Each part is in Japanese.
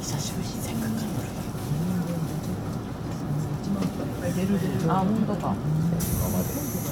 久しぶりせっかくあ本当か今まで。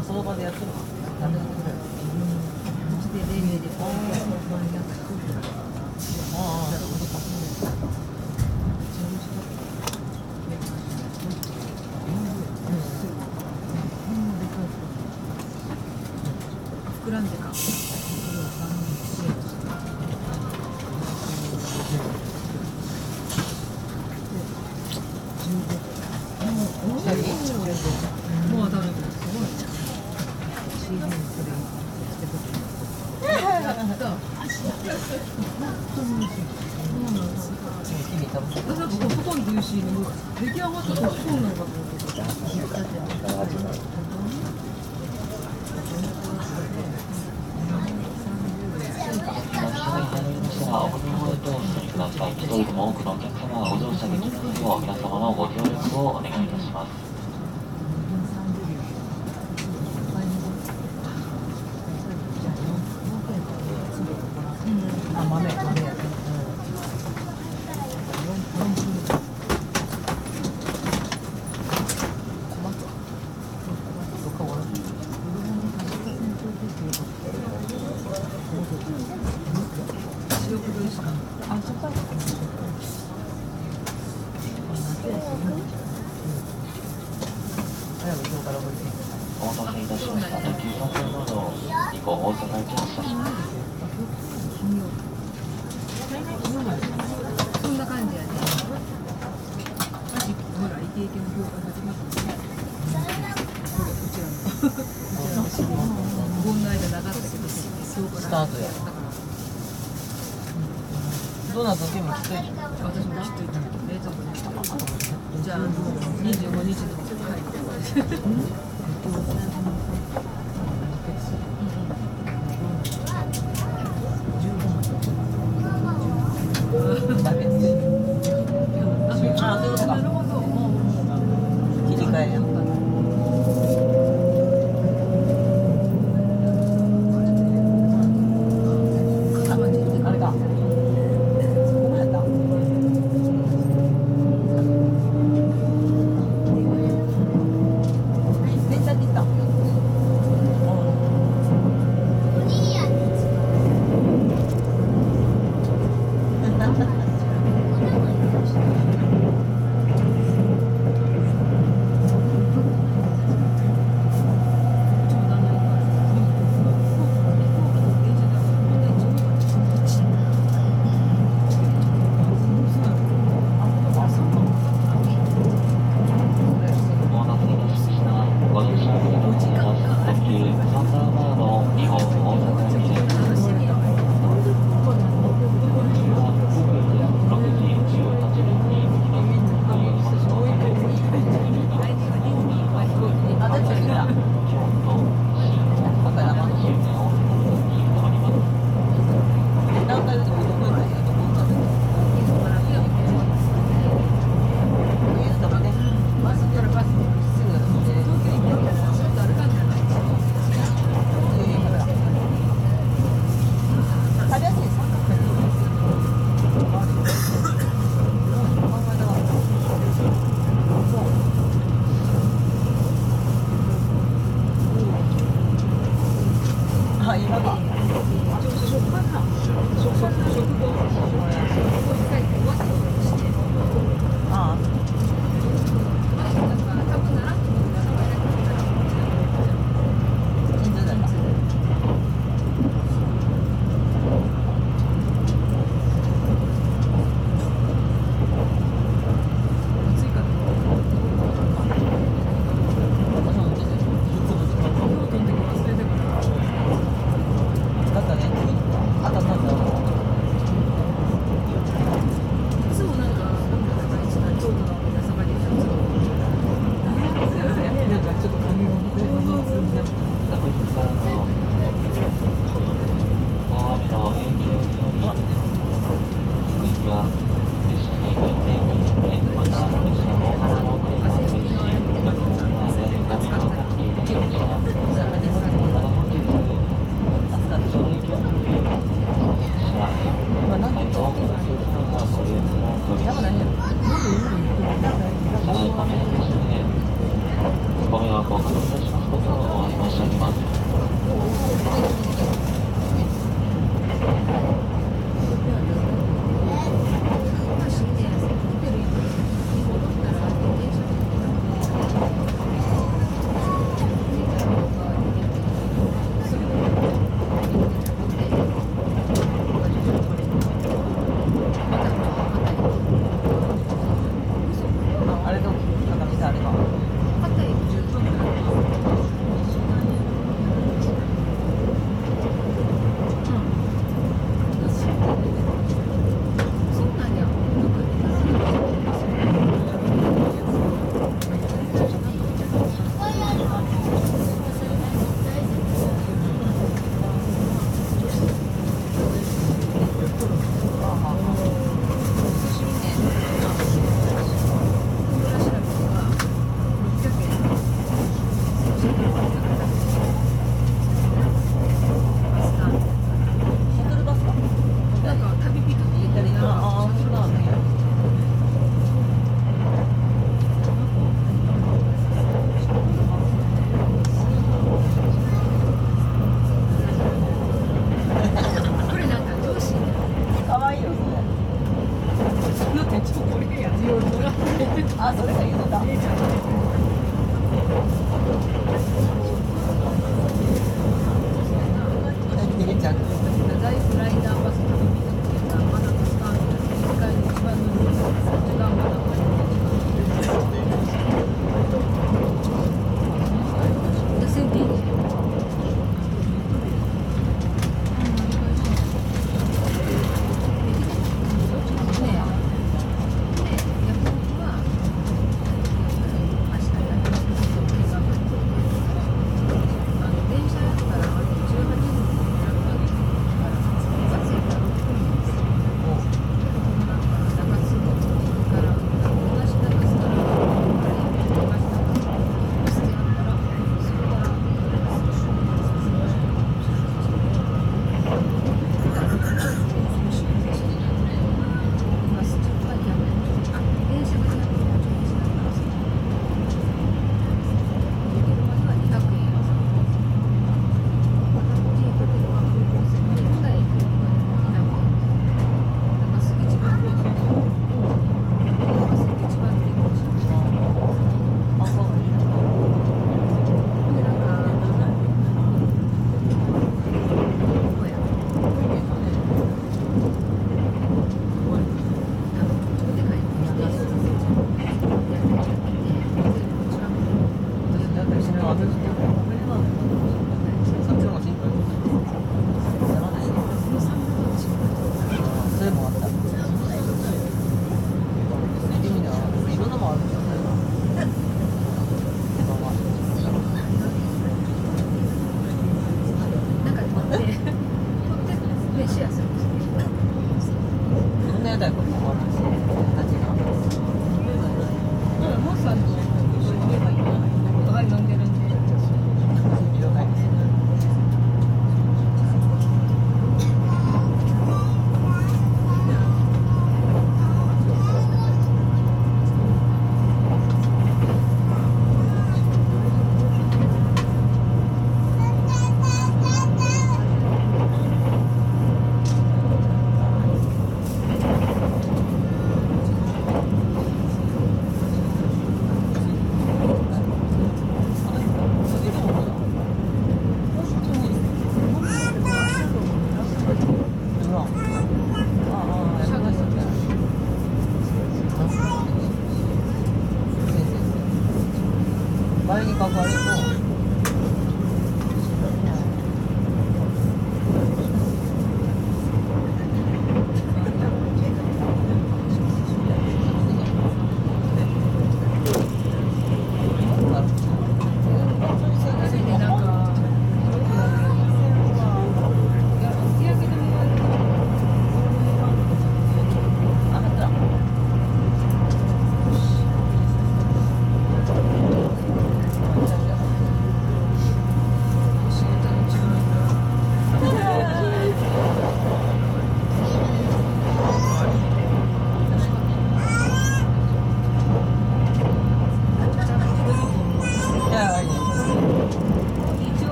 あその場でやってるわ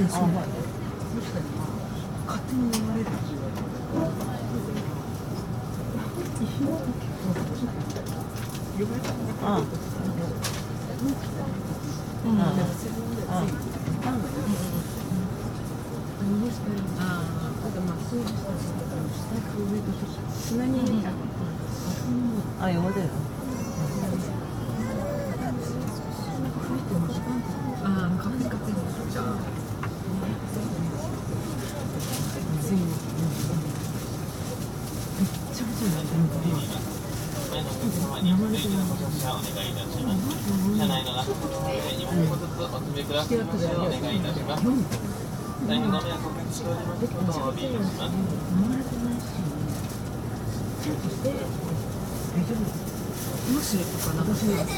Oh. え!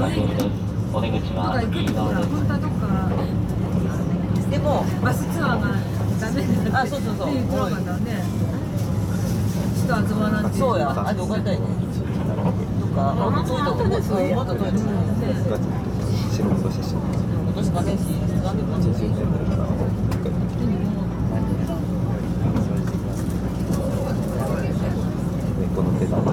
お出口は右側です。でもバスツアーがダメだあそうそうそう。っていうドラ。ちょっと集まらんそうや。あでおかたいね。とかもっと遠いとこもっと遠いとこ。白もそうしてし。今年ガネシガネガネシ。このペダル。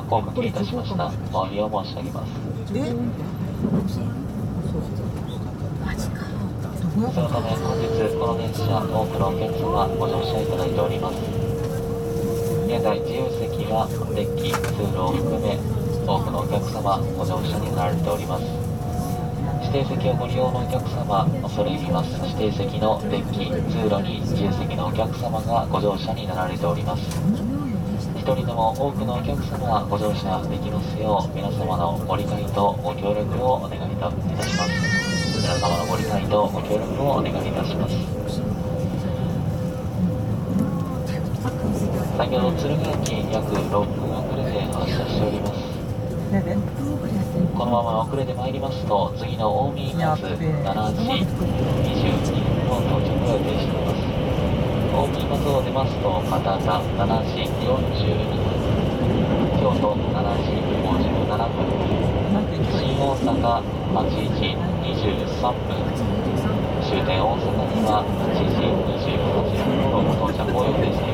変ご迷惑をおかけいたしました。お詫びを申し上げます。え？そのため本日この電車多くのお客様ご乗車いただいております。現在自由席はデッキ通路を含め多くのお客様ご乗車になられております。指定席をご利用のお客様恐れ入ります。指定席のデッキ通路に自由席のお客様がご乗車になられております。一人でも多くのお客様がご乗車できますよう皆様のご理解とご協力をお願いいたします。皆様のご理解とご協力をお願いいたします。先ほど鶴ヶ駅約6分遅れで発車しております。このまま遅れてまいりますと次の近江バス7時22分の到着が予定しています。近江バスを出ますと片田7時42分京都7時57分新大阪8時23分終点大阪には8時28分頃到着を予定しています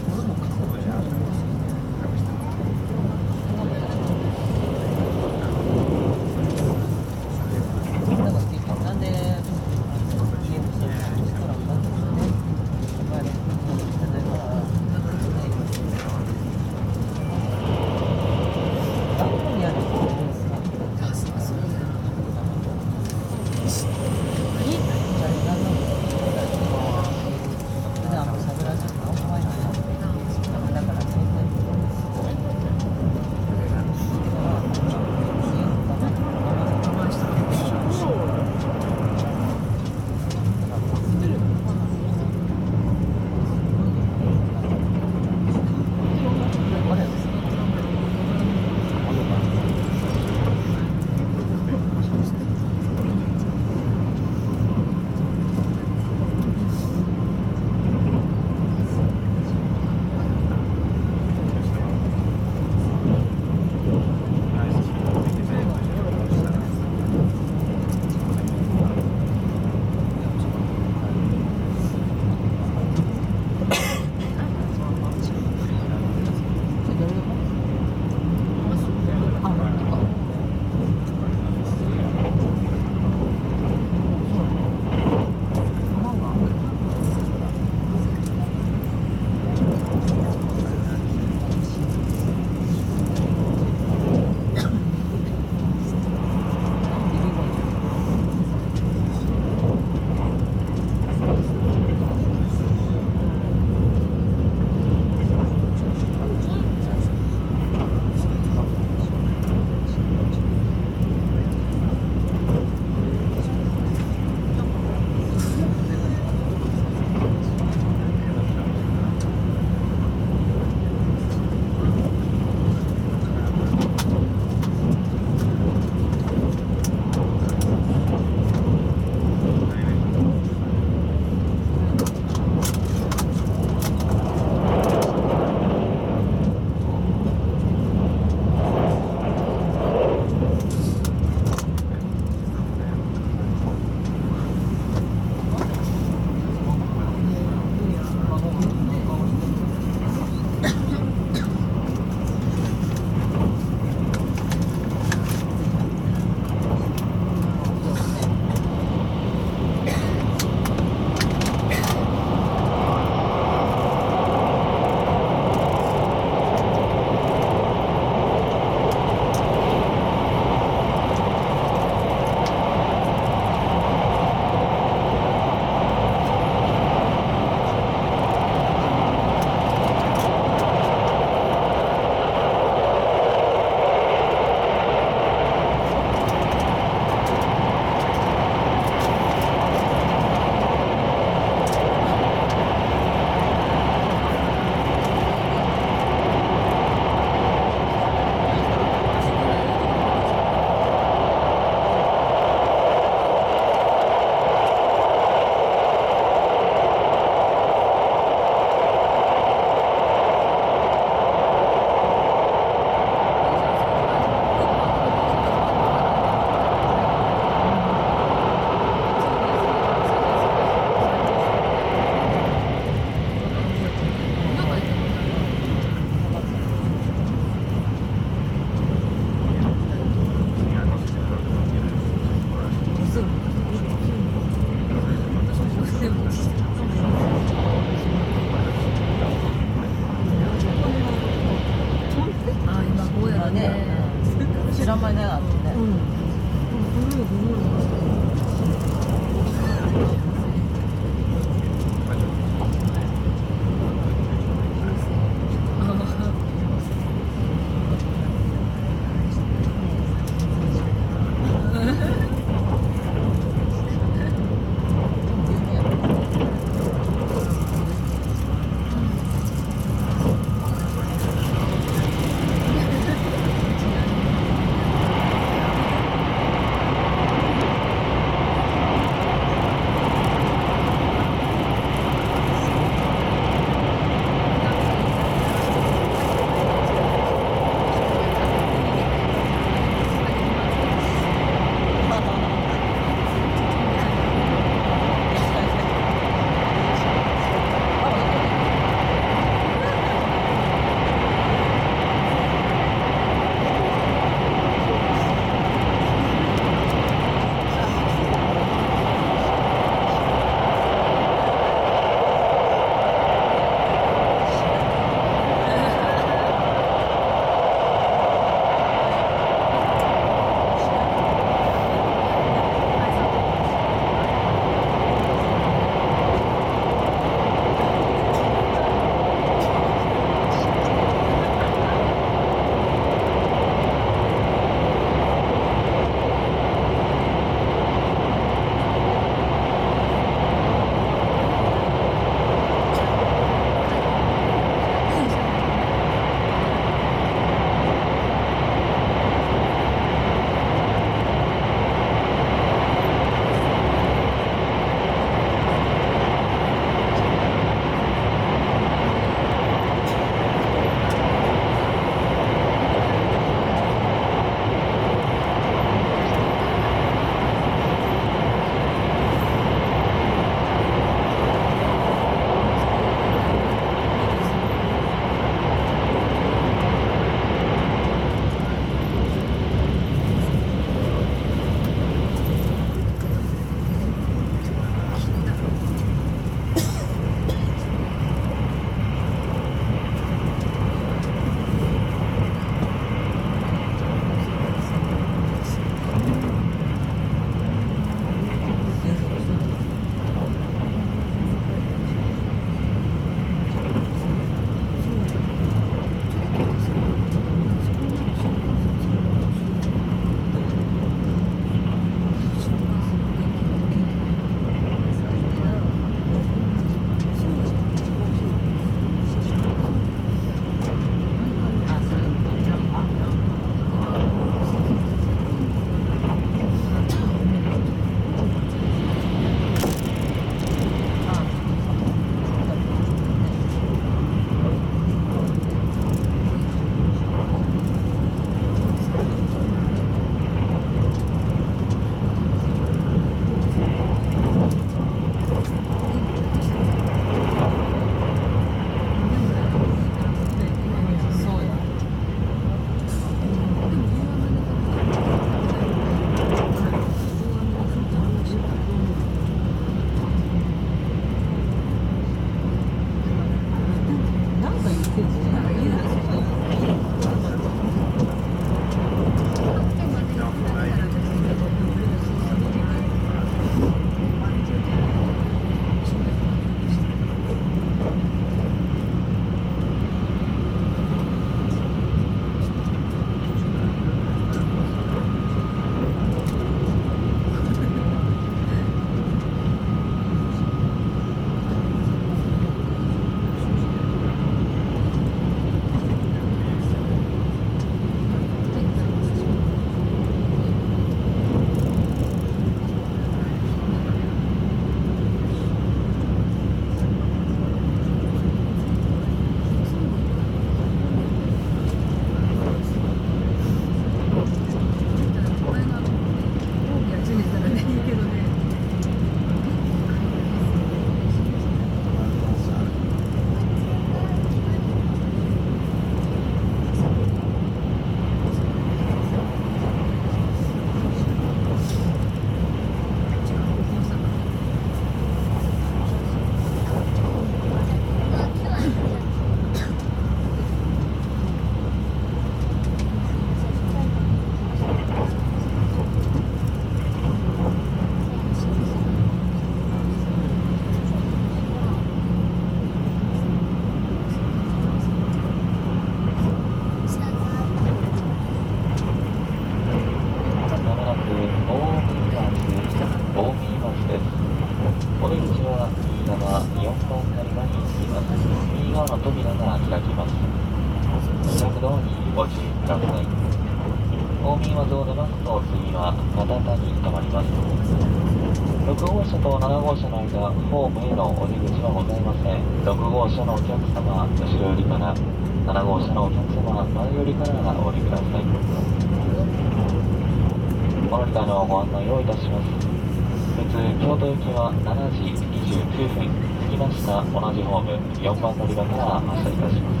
4番乗り場から発車いたします。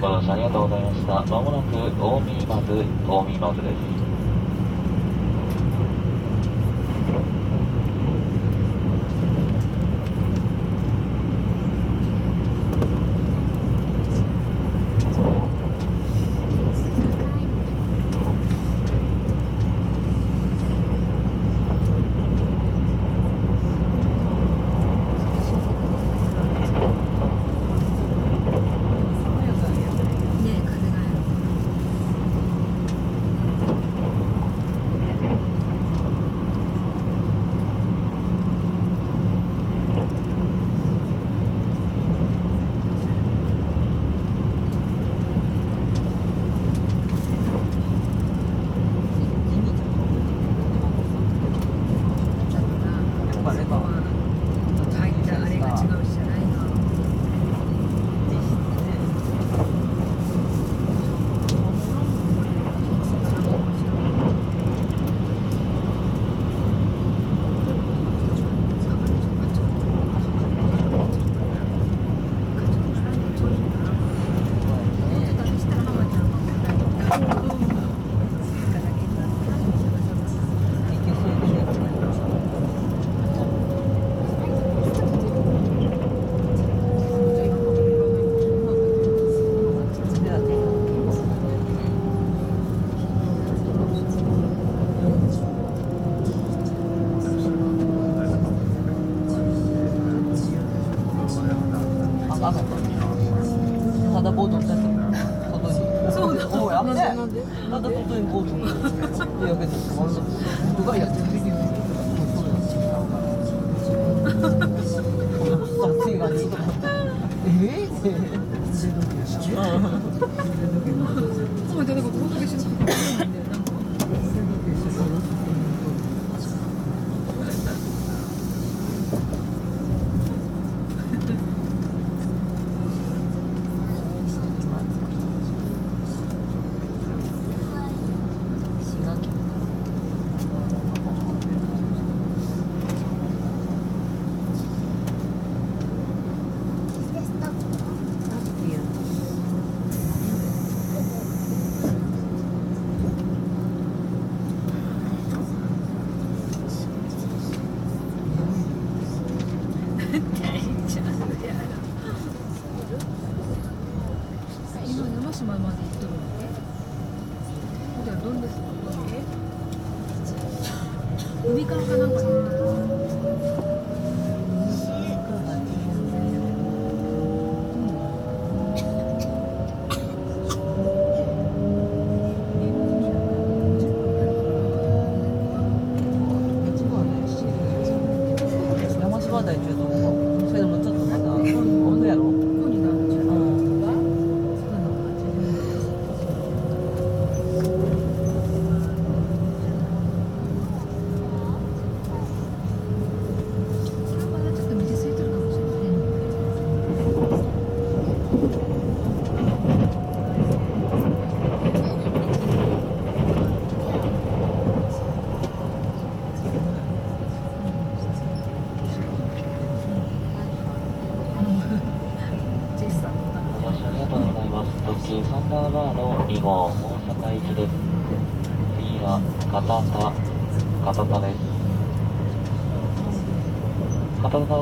ご乗車ありがとうございました。まもなく大見バず、大見バずです。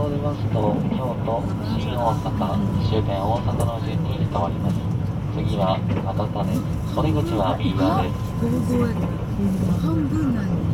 ールバスと京都、新大阪、終点大阪の順に変ります。次は博多です。口は右側です。半分なん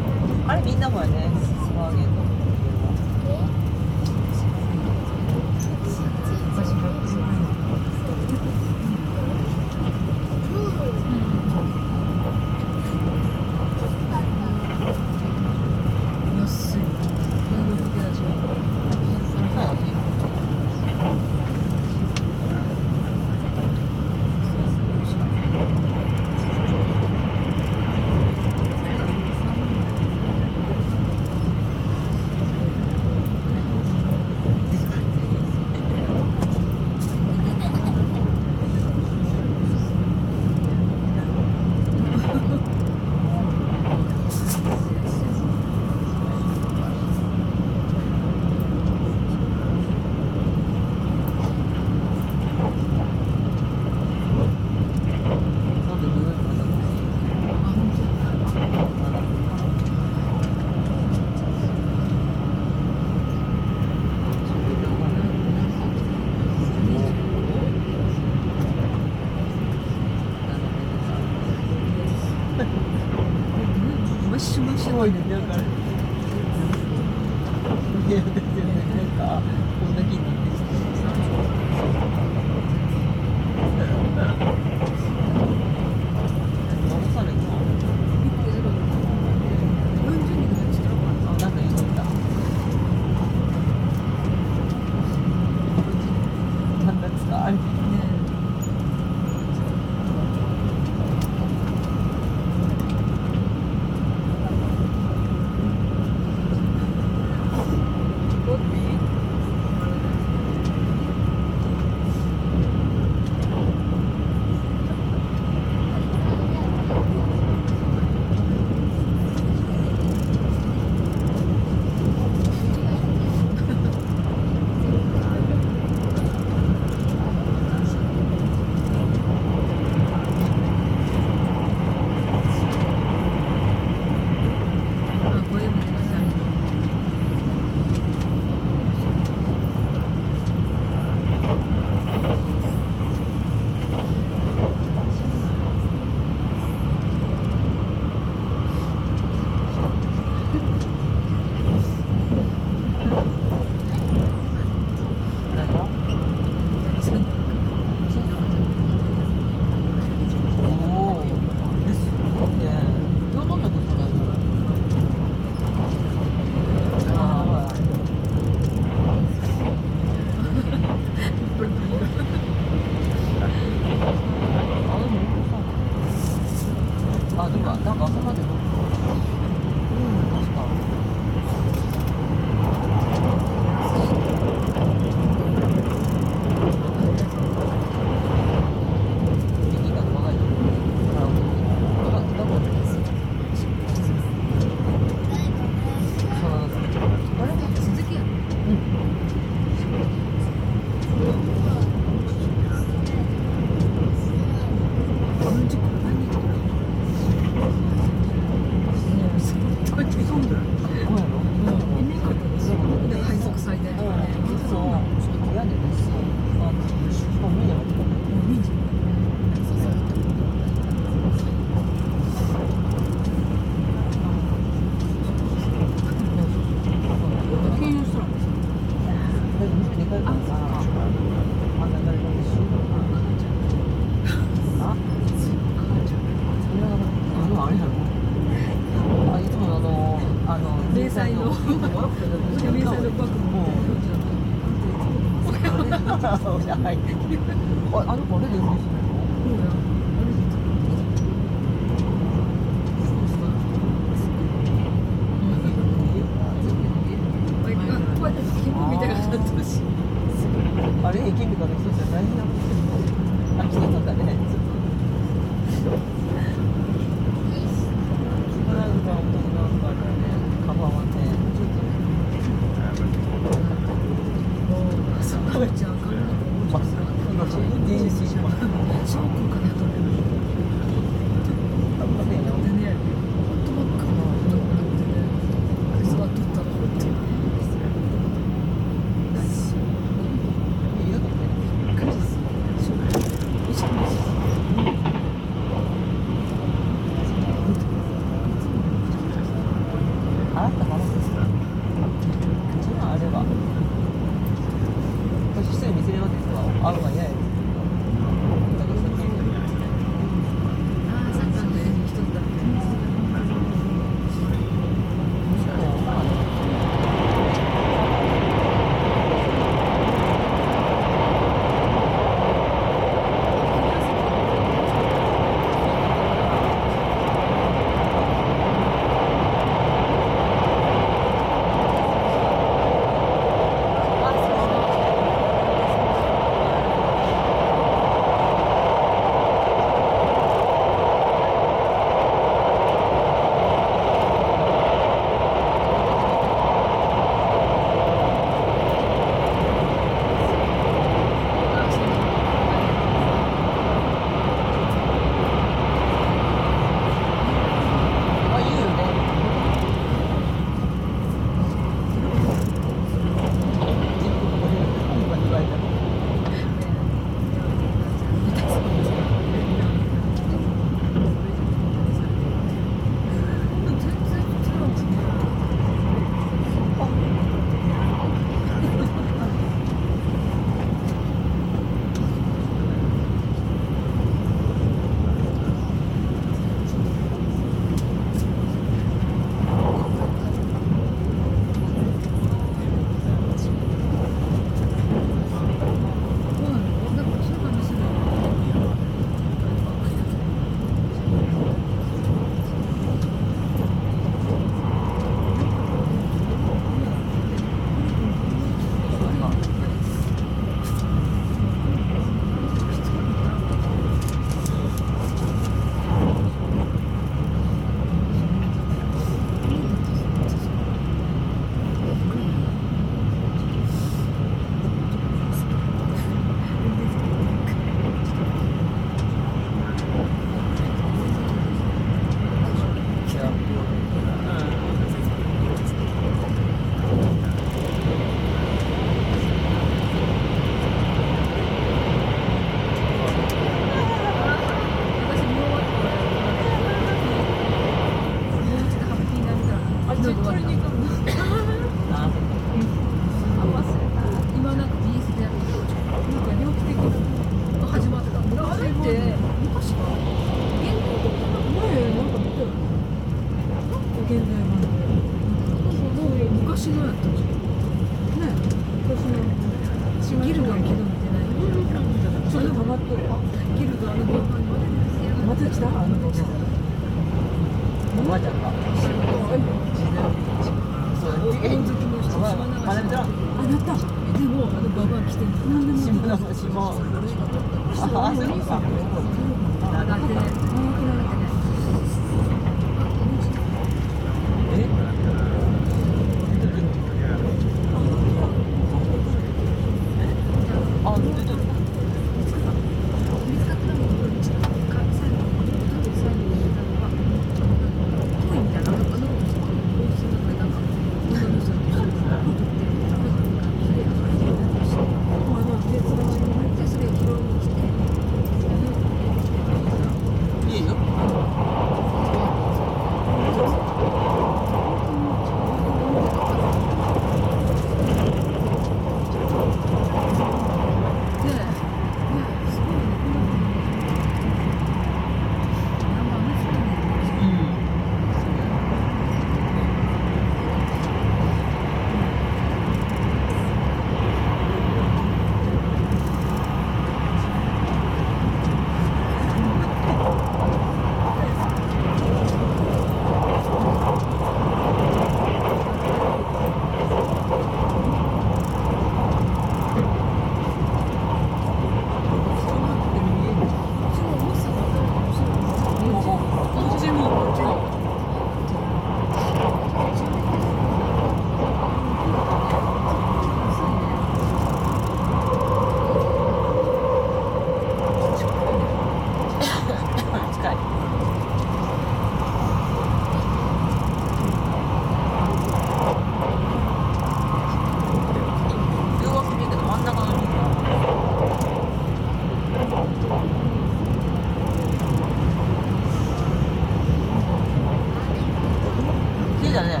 真的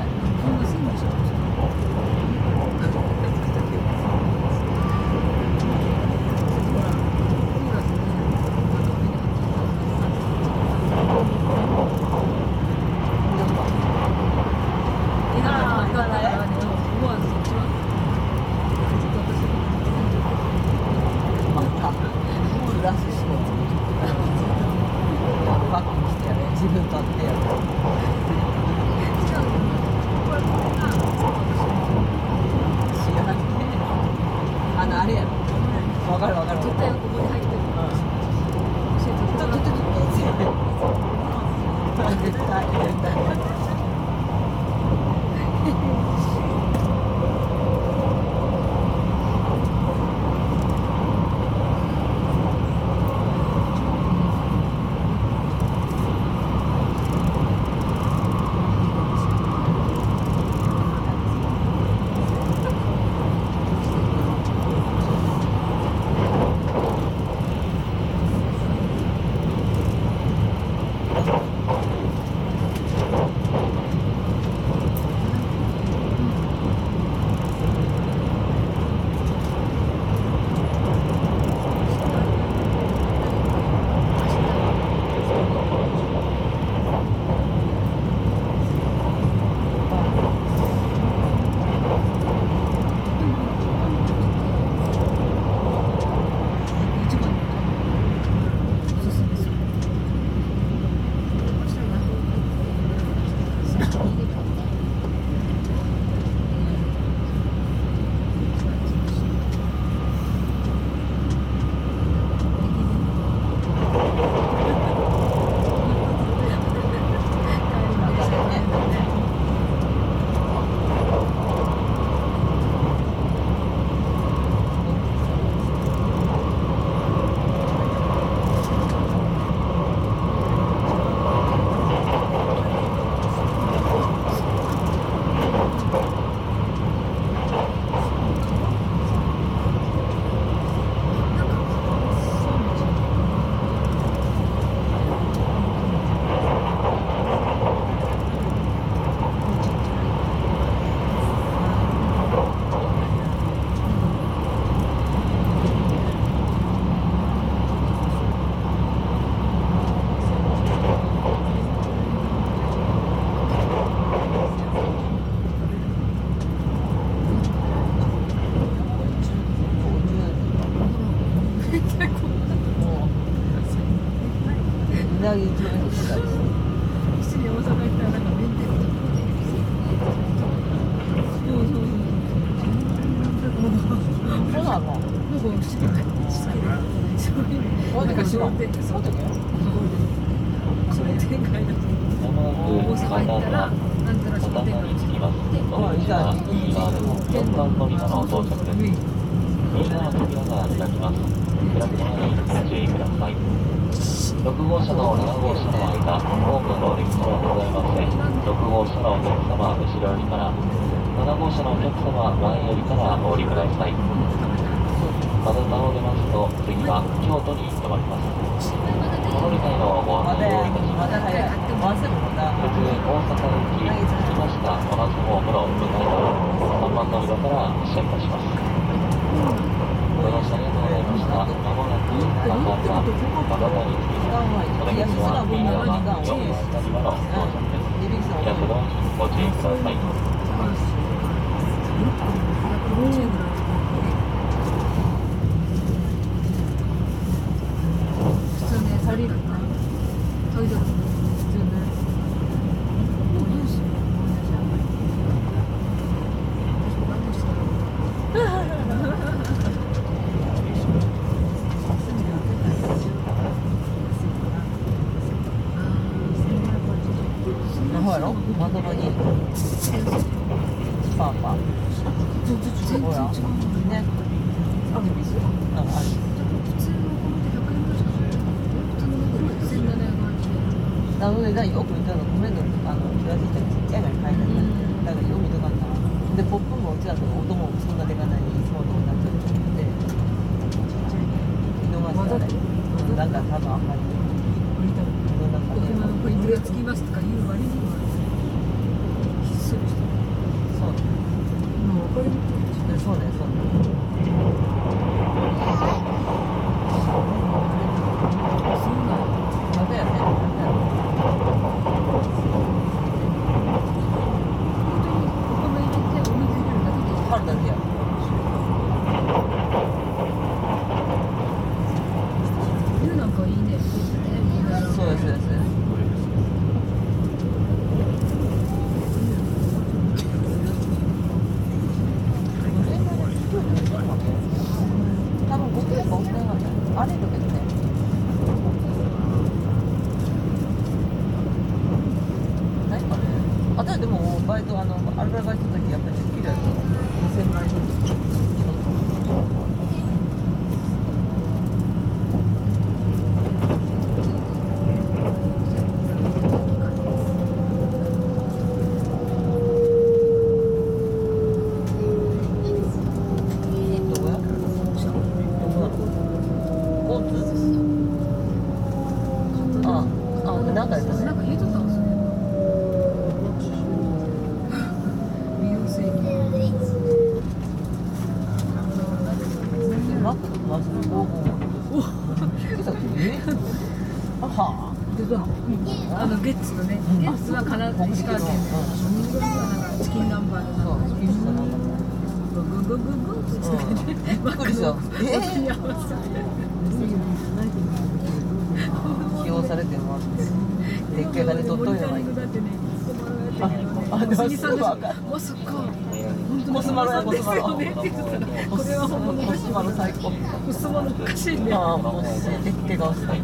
すっごい本当にコスマロさん。ですよねっっこれは本物コスマロ最高コスマロおかしいねああもう怪我したい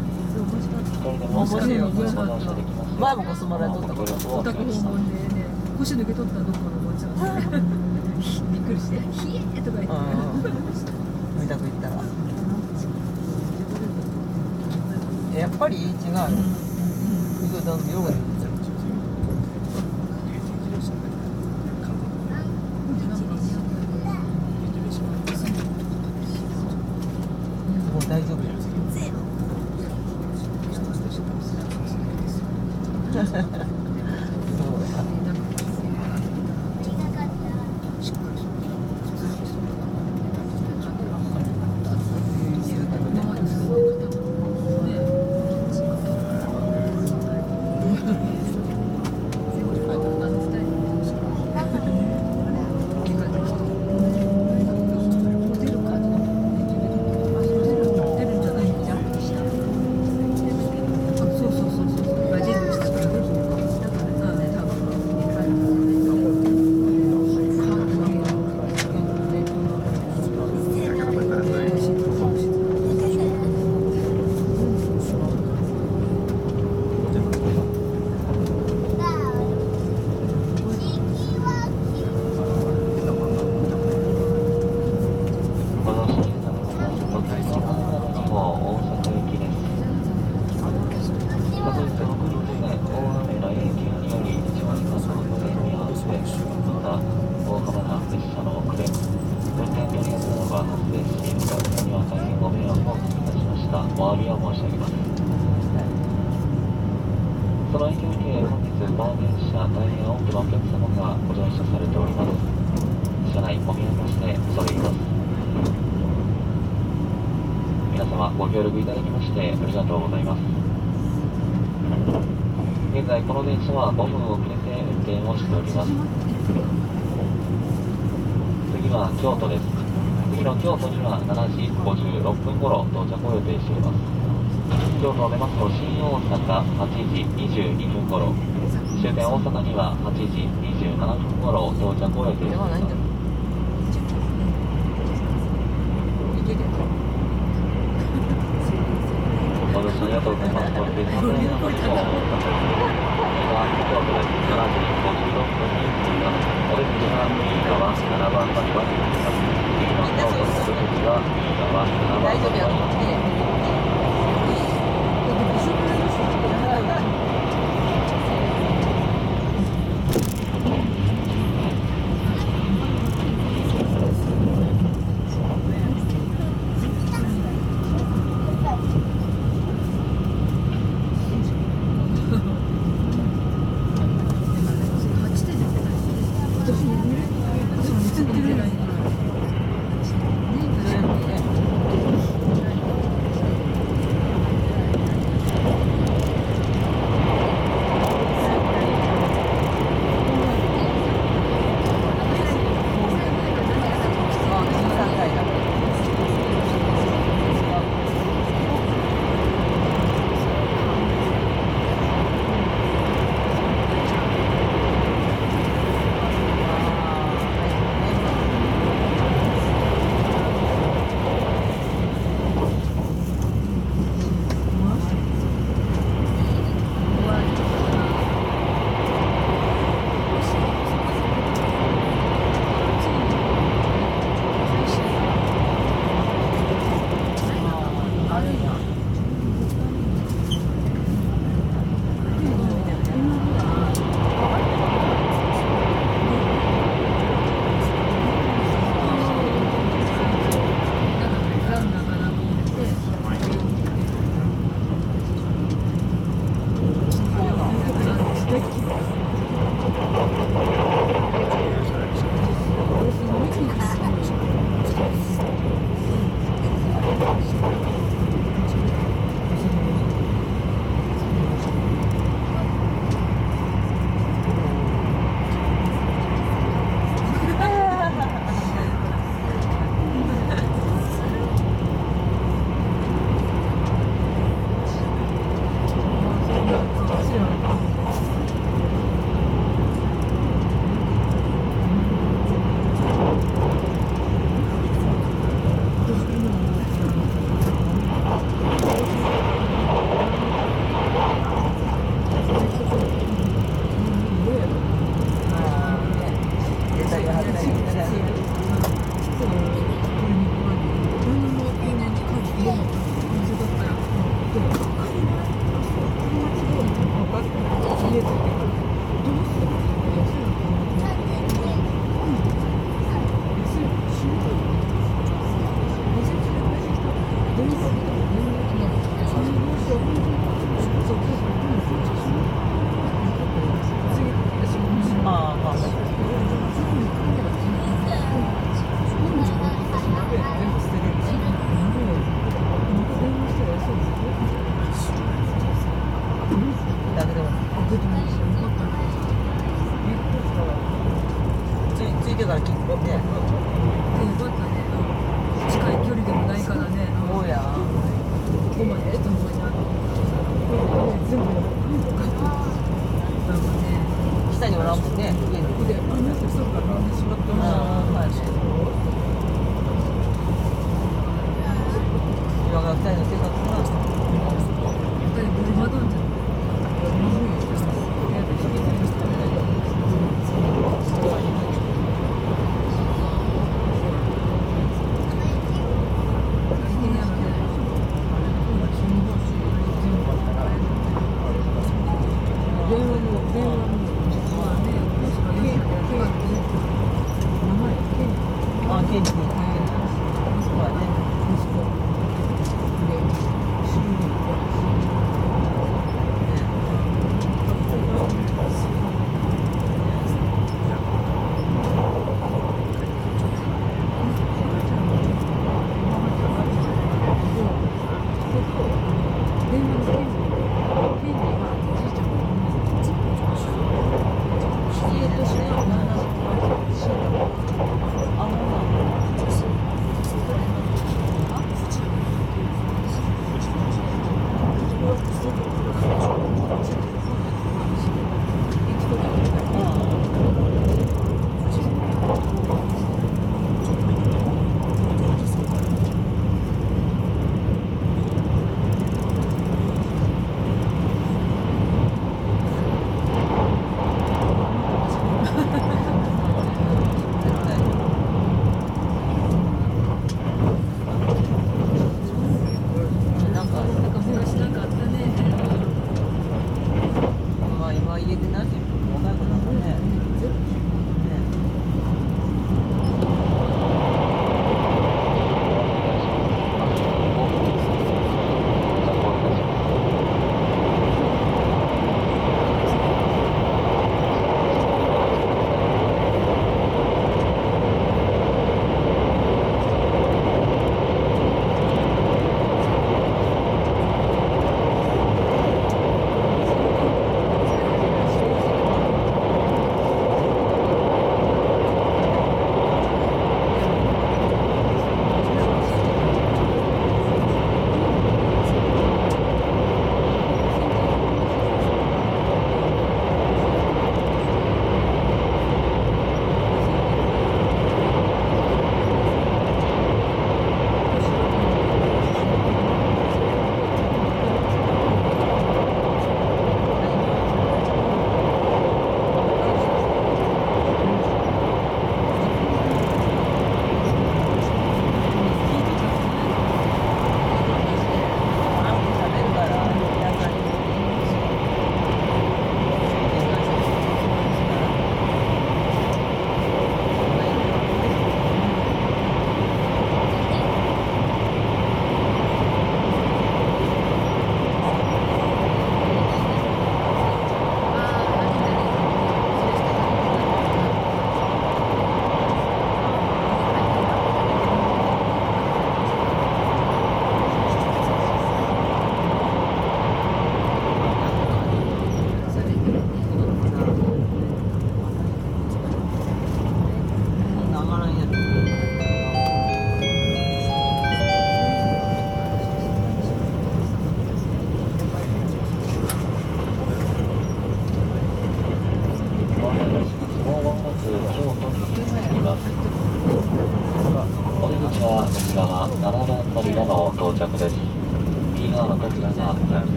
面白い面白かった前もコスマロやったことオタ訪問でね腰抜け取ったどこのおばちゃん。びっくりして「ひえ!」とか言って見たく言ったらやっぱり違う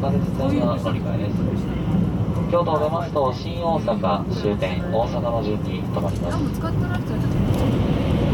岡口線は折り返です京都を出ますと新大阪終点大阪の順に止まります。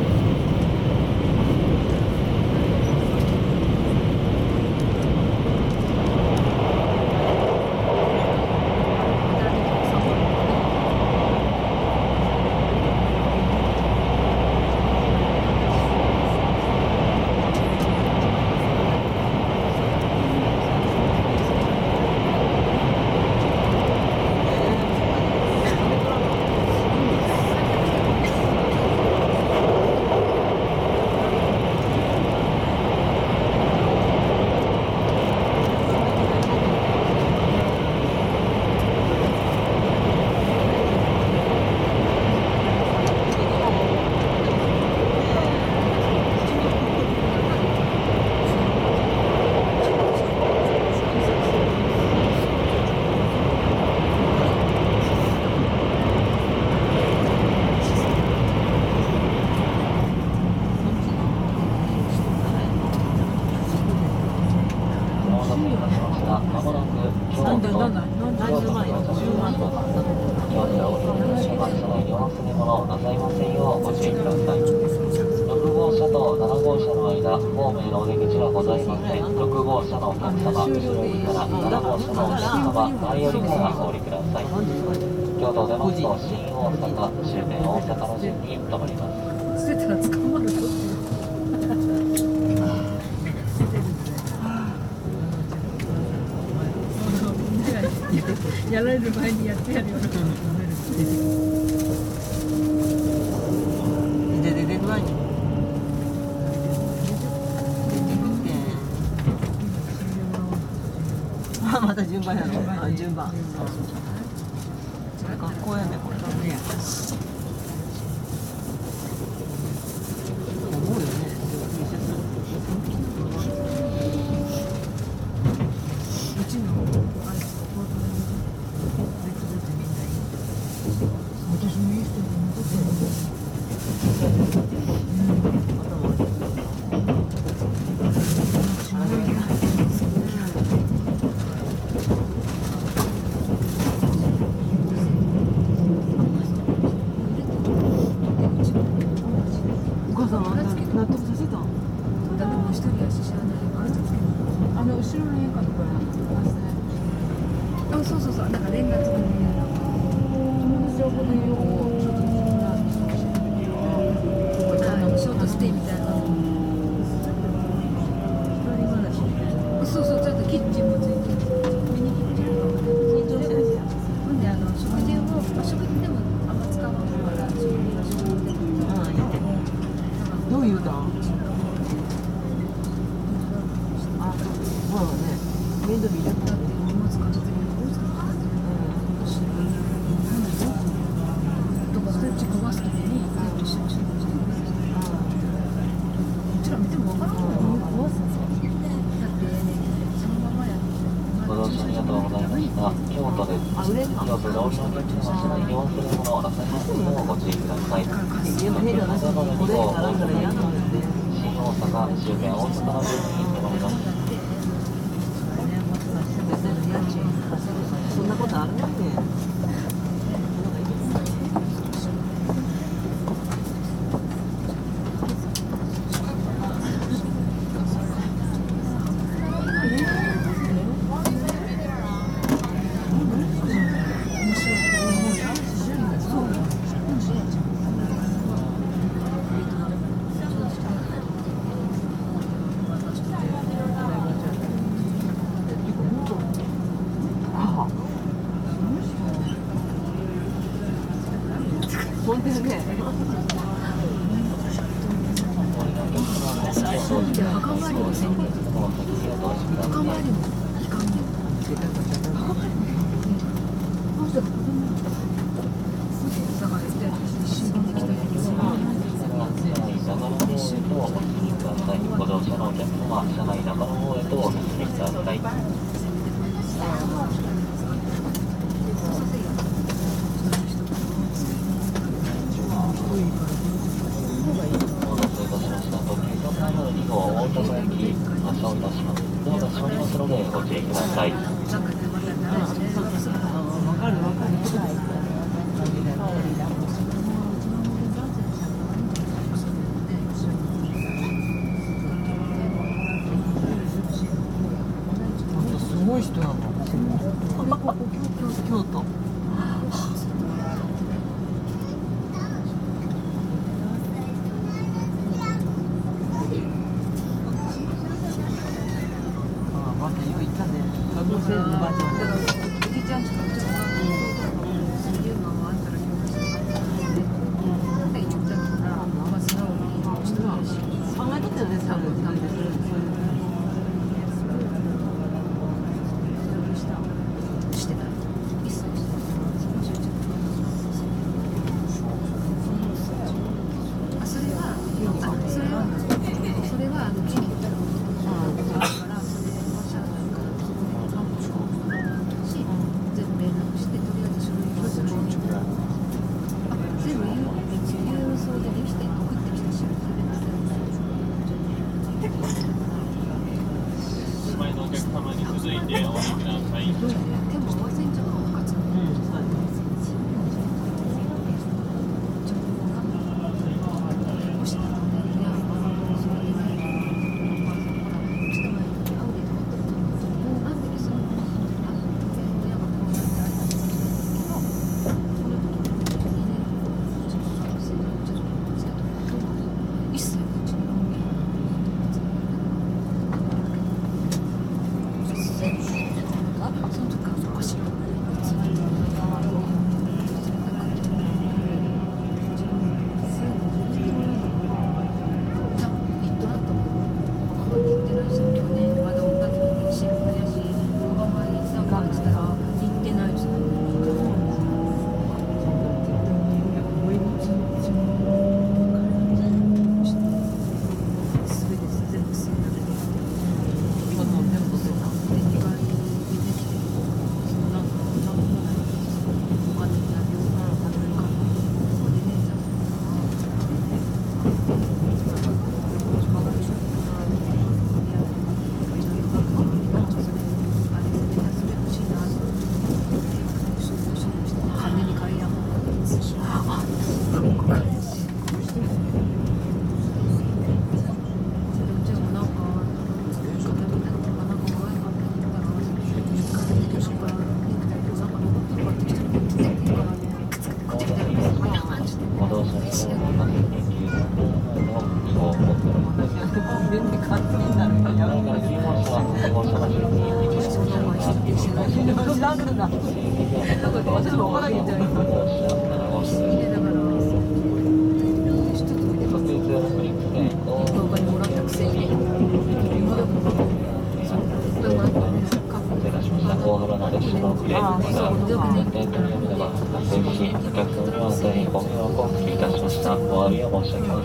し、お客様には大ご迷惑をおかけいたしました。お詫びを申し上げま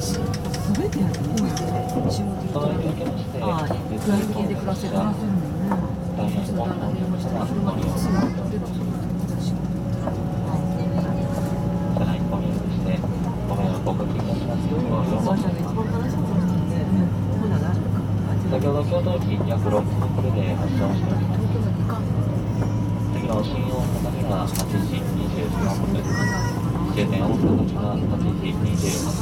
す。きまして、大変ご迷惑をおかました。あの時に聞いています。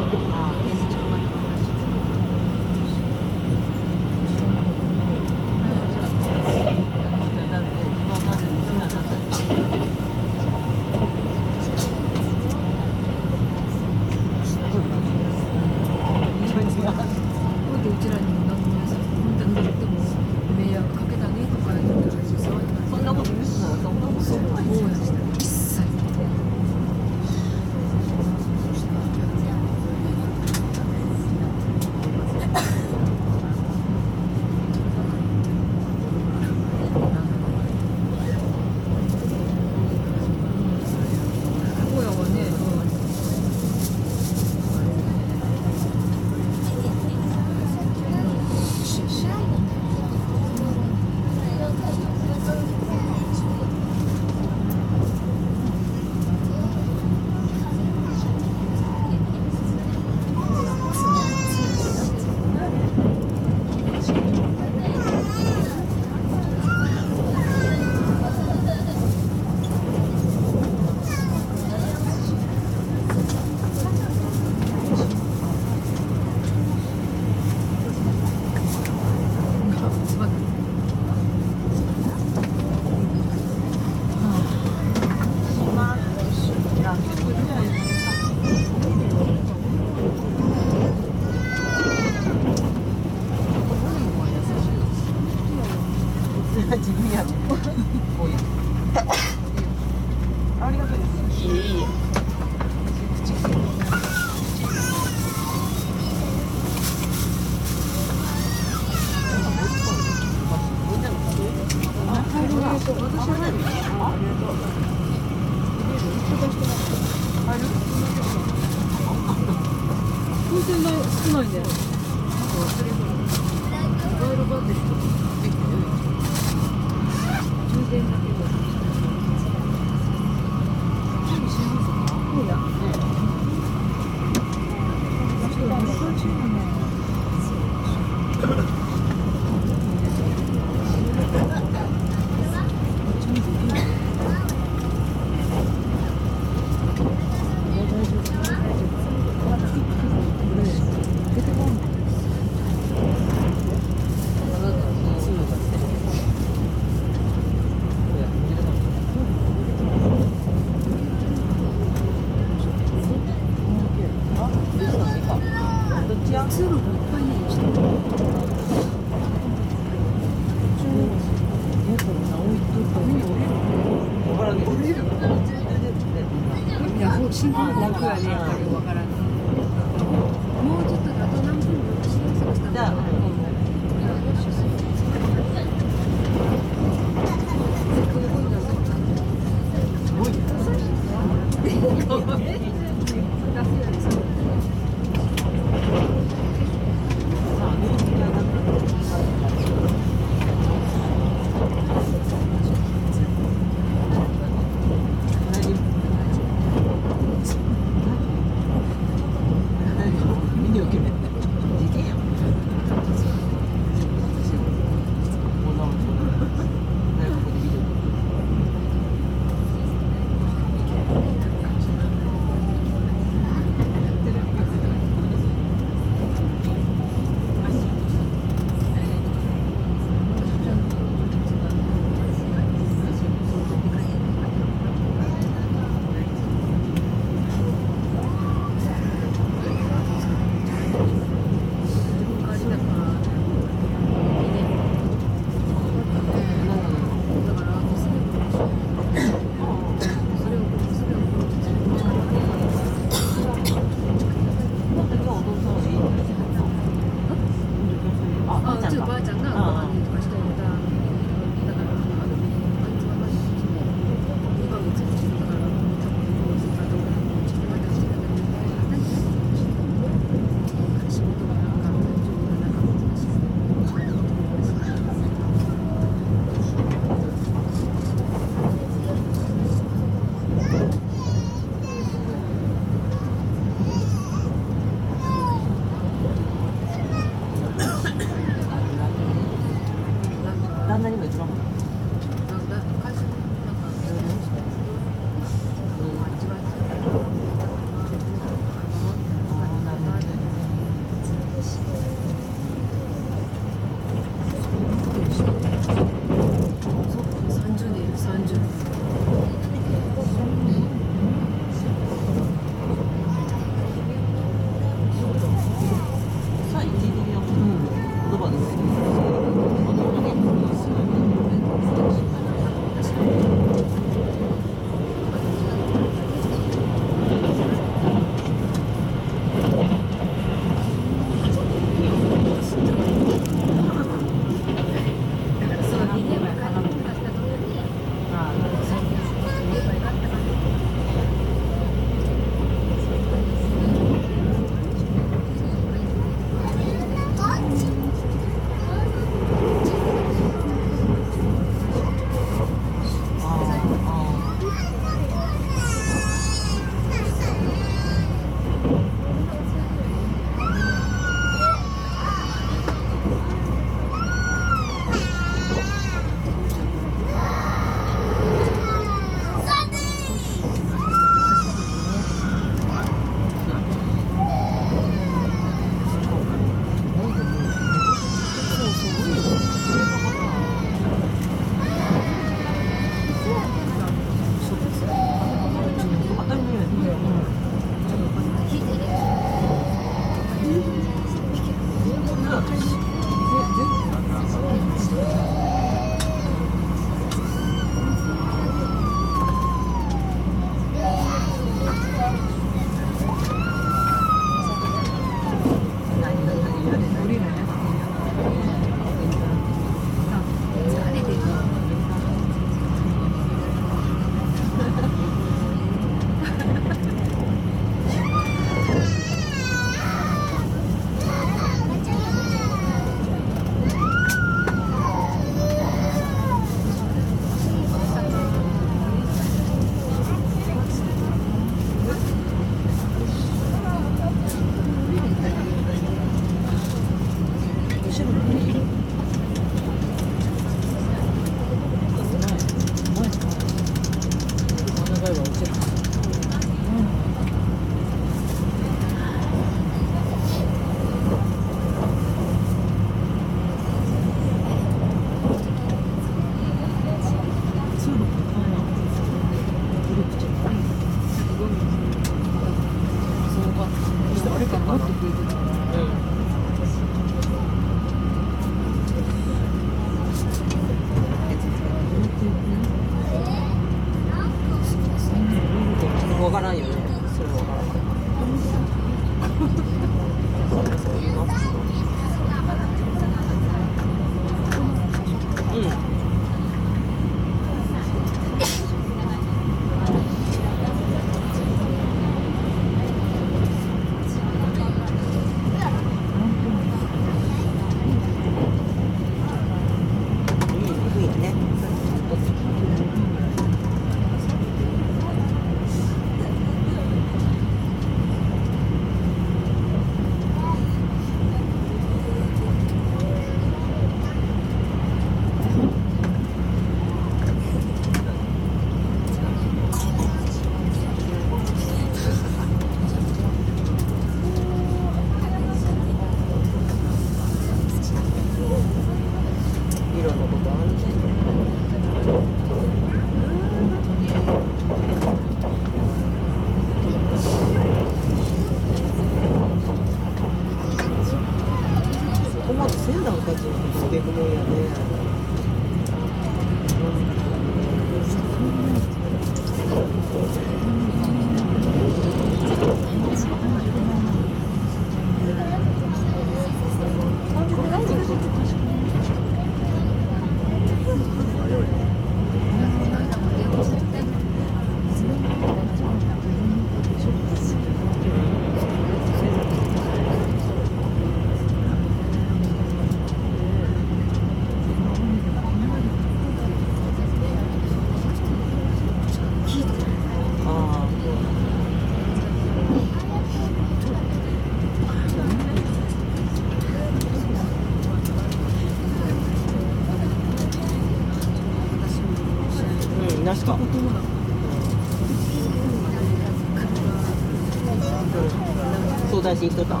Chị.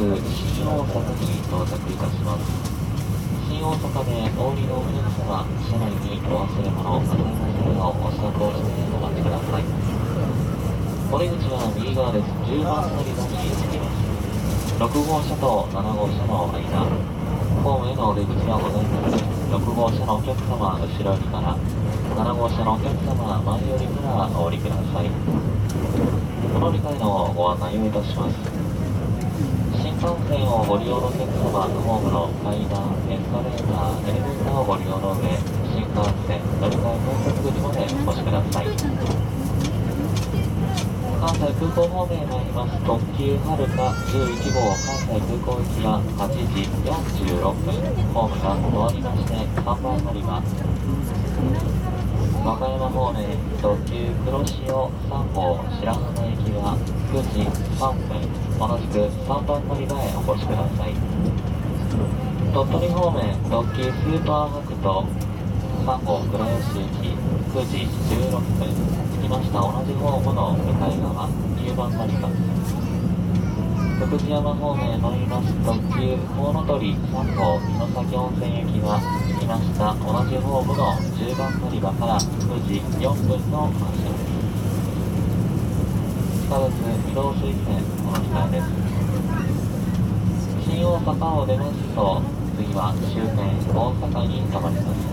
く新大阪に到着いたします。新大阪でお降りのお客様、車内にお忘れ物、忘れないようお支度をしてお待ちください。お出口は右側です。10番乗り場に着きます。6号車と7号車の間、ホームへのお出口はございません。6号車のお客様、後ろ寄りから、7号車のお客様、前寄りからお降りください。この理解のご案内をいたします。新幹線をご利用のお客様、ホームの階段、エスカレーター、エレベーターをご利用の上、新幹線乗り換え到着口までお越しください。関西空港方面へ参ります特急はるか11号関西空港行きは8時46分ホームが終わりまして3番乗り場和歌山方面特急黒潮3号白浜行きは9時3分同じく3番乗り場へお越しください。鳥取方面特急スーパーハクト3号倉吉行き9時16分着きました同じホームの向かい側9番乗り場福知山方面乗ります特急コウノトリ3号城崎温泉行きは着きました同じホームの10番乗り場から9時4分の発車です。地下鉄御堂水線お乗り換えです新大阪を出ますと次は終点大阪に停まります。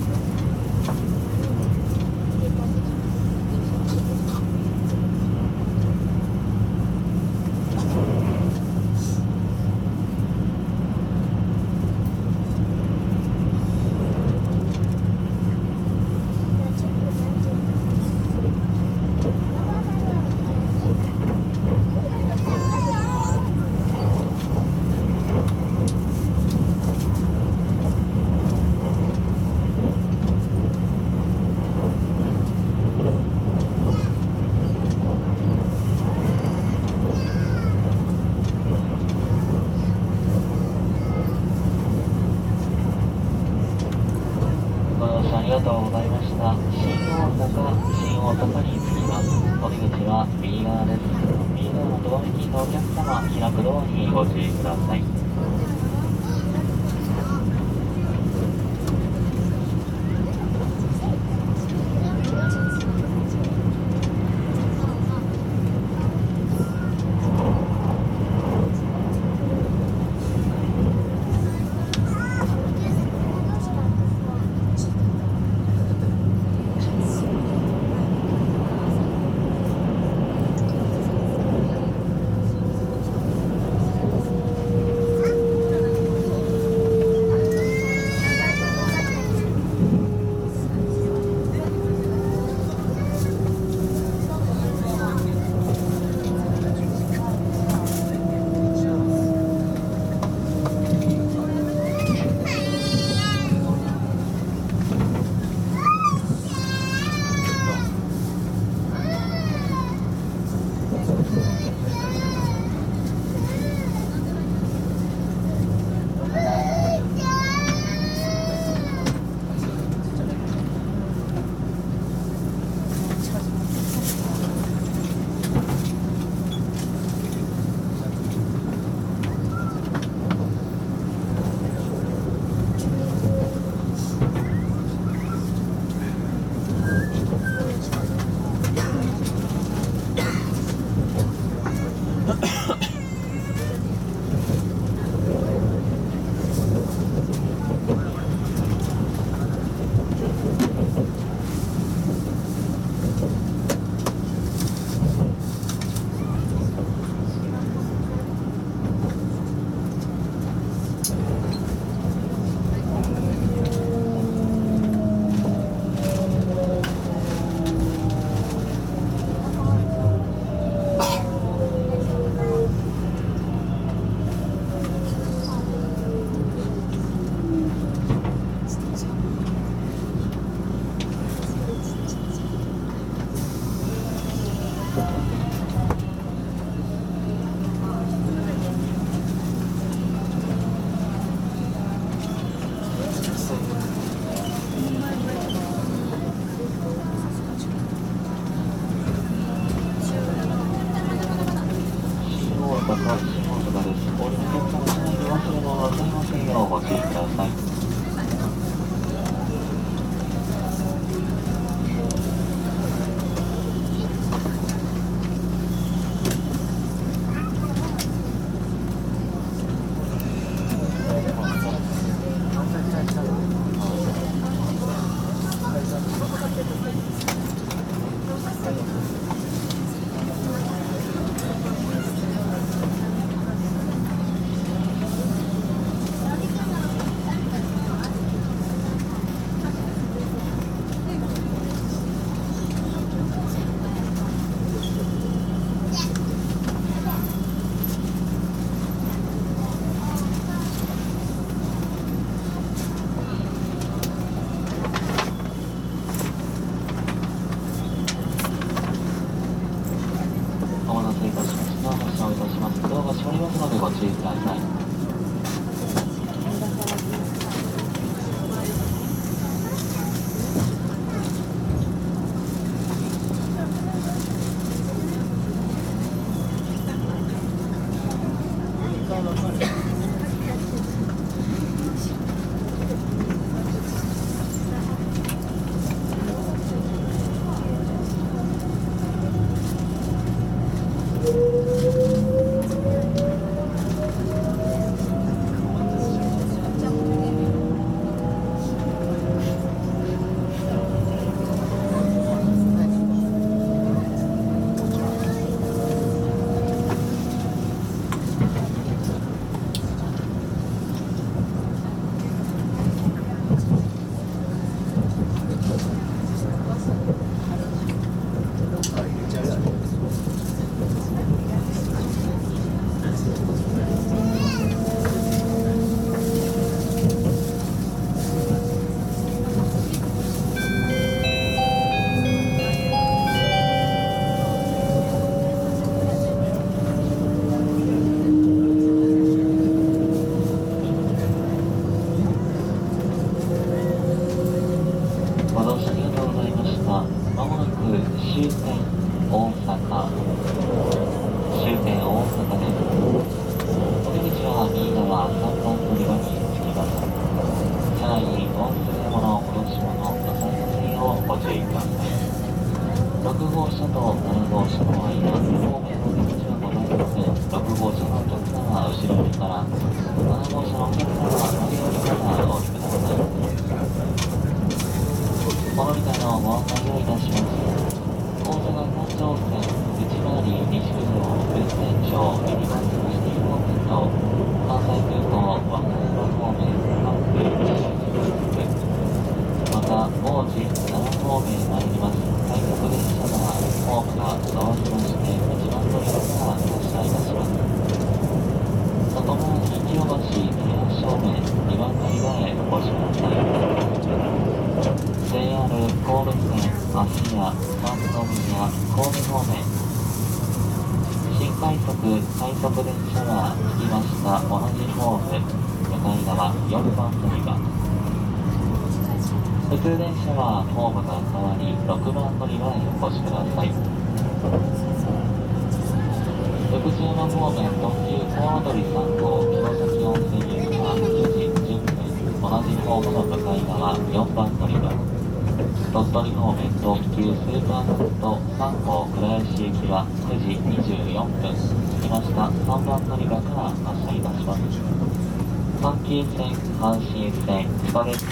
線ス